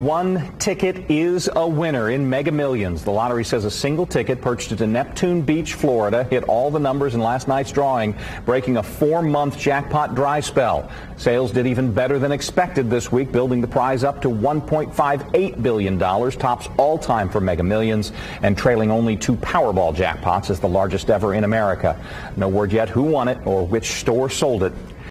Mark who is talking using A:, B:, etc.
A: One ticket is a winner in Mega Millions. The lottery says a single ticket purchased in Neptune Beach, Florida, hit all the numbers in last night's drawing, breaking a four-month jackpot dry spell. Sales did even better than expected this week, building the prize up to $1.58 billion, tops all time for Mega Millions, and trailing only two Powerball jackpots as the largest ever in America. No word yet who won it or which store sold it.